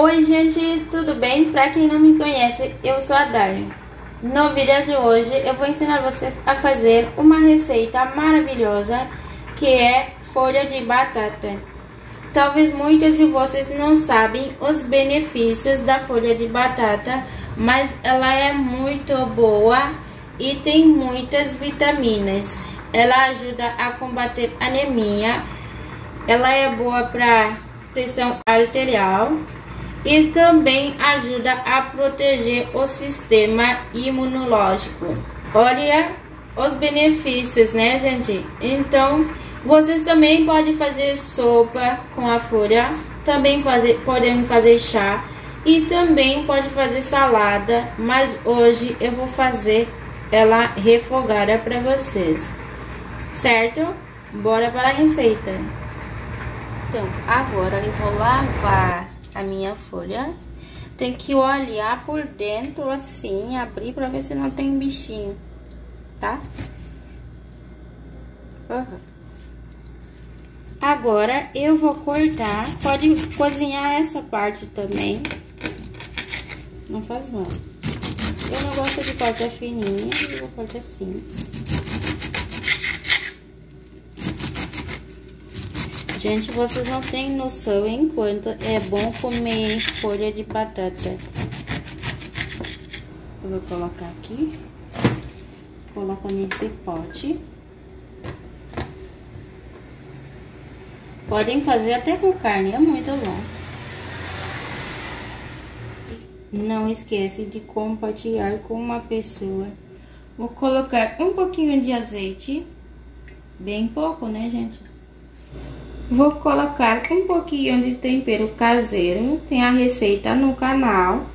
Oi gente, tudo bem? Pra quem não me conhece, eu sou a Darlene. No vídeo de hoje eu vou ensinar vocês a fazer uma receita maravilhosa que é folha de batata. Talvez muitos de vocês não sabem os benefícios da folha de batata, mas ela é muito boa e tem muitas vitaminas. Ela ajuda a combater anemia, ela é boa para pressão arterial e também ajuda a proteger o sistema imunológico. Olha os benefícios, né, gente? Então, vocês também podem fazer sopa com a folha, também fazer, podem fazer chá e também pode fazer salada, mas hoje eu vou fazer ela refogada para vocês. Certo? Bora para a receita. Então, agora eu vou lavar a minha folha. Tem que olhar por dentro assim, abrir pra ver se não tem bichinho, tá? Uhum. Agora eu vou cortar, pode cozinhar essa parte também, não faz mal. Eu não gosto de cortar fininha, eu vou cortar assim. Gente, vocês não têm noção enquanto é bom comer folha de batata. Eu vou colocar aqui. Coloca nesse pote. Podem fazer até com carne, é muito bom. Não esquece de compartilhar com uma pessoa. Vou colocar um pouquinho de azeite. Bem pouco, né, gente? Vou colocar um pouquinho de tempero caseiro, tem a receita no canal.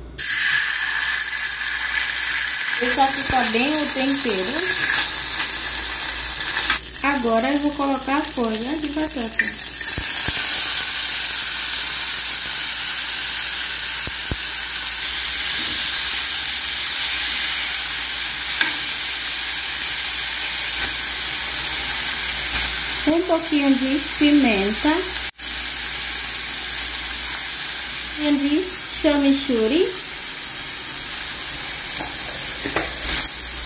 Deixar ficar bem o tempero. Agora eu vou colocar a folha de batata. Um pouquinho de pimenta, um de chamichurri,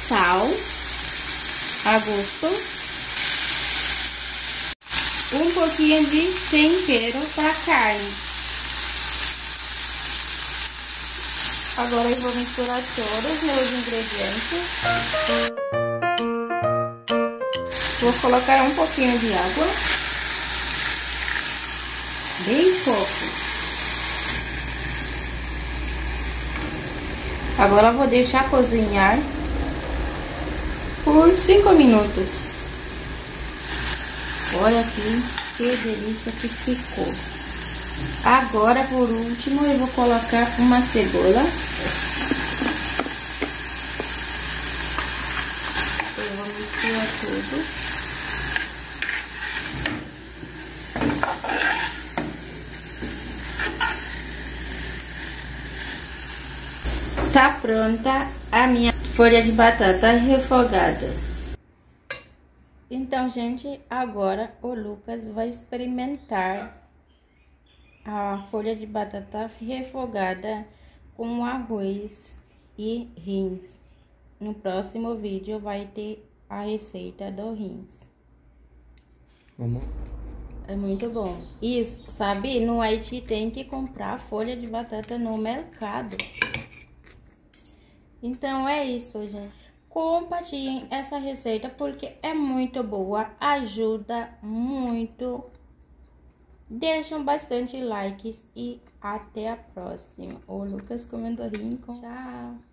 sal a gosto, um pouquinho de tempero para carne. Agora eu vou misturar todos os meus ingredientes. Vou colocar um pouquinho de água. Bem pouco. Agora vou deixar cozinhar por 5 minutos. Olha aqui que delícia que ficou. Agora, por último, eu vou colocar uma cebola. Eu vou misturar tudo. Tá pronta a minha folha de batata refogada. Então, gente, agora o Lucas vai experimentar a folha de batata refogada com arroz e rins. No próximo vídeo vai ter a receita do rins. Vamos. É muito bom. E, sabe, no Haiti tem que comprar folha de batata no mercado. Então é isso, gente. Compartilhem essa receita porque é muito boa, ajuda muito. Deixam bastante likes e até a próxima. O Lucas comentou rindo. Tchau!